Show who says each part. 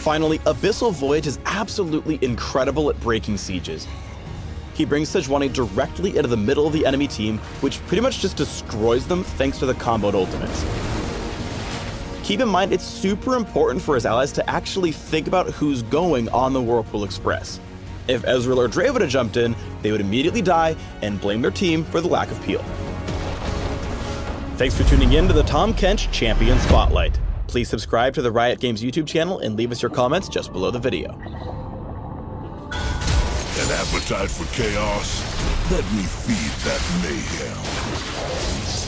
Speaker 1: Finally, Abyssal Voyage is absolutely incredible at breaking sieges. He brings Sejuani directly into the middle of the enemy team, which pretty much just destroys them thanks to the comboed ultimates. Keep in mind, it's super important for his allies to actually think about who's going on the Whirlpool Express. If Ezreal or Dre would have jumped in, they would immediately die and blame their team for the lack of peel. Thanks for tuning in to the Tahm Kench Champion Spotlight. Please subscribe to the Riot Games YouTube channel and leave us your comments just below the video.
Speaker 2: An appetite for chaos? Let me feed that mayhem.